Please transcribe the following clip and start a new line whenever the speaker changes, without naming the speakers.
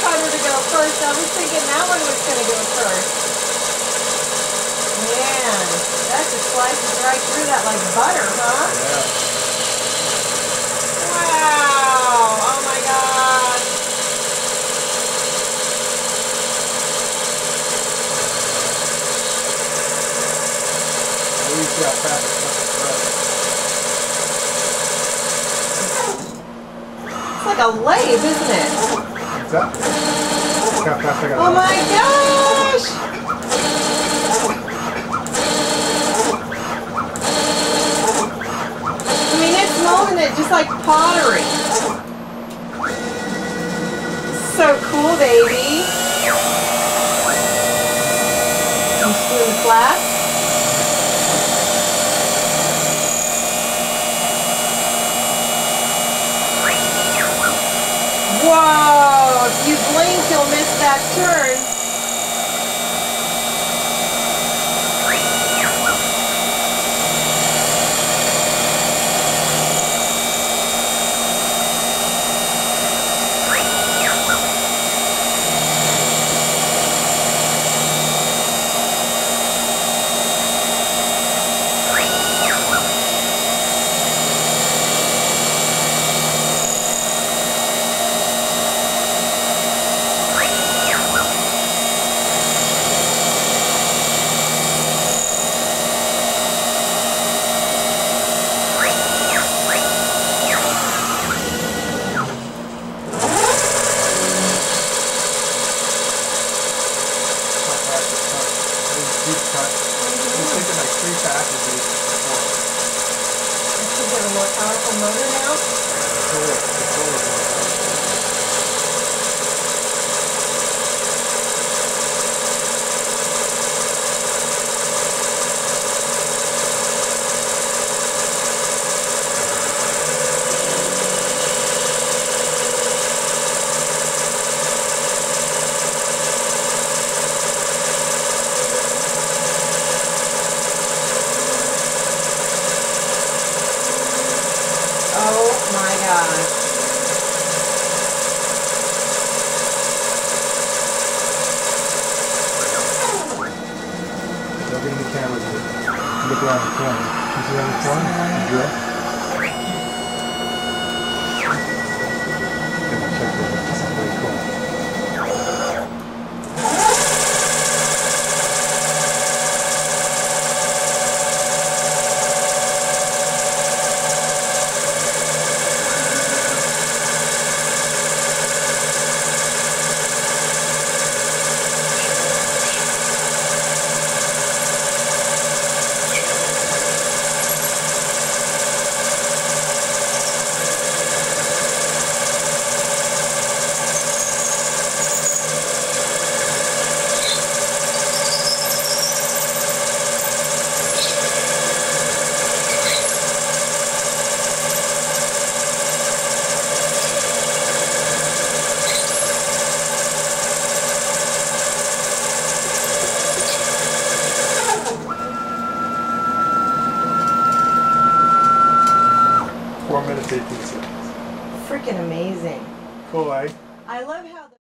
order to go first. I was thinking that one was going to go first. Man, that just slices right through that like butter, huh?
Yeah.
Wow! Oh my gosh!
Let me see how fast the bread.
It's like a lathe, isn't it? Oh my gosh! I mean, it's molding it just like pottery. So cool, baby. You spoon flat. Whoa! Blink, you'll miss that turn.
Deep cut. I was thinking like three passes.
You should get a more powerful uh, motor now.
Controller, controller more powerful.
Oh gosh.
Look in the camera here. Look around the corner. You see around the corner? The 4 minutes 18 seconds.
Freaking amazing.
Cool, eh?
I love how...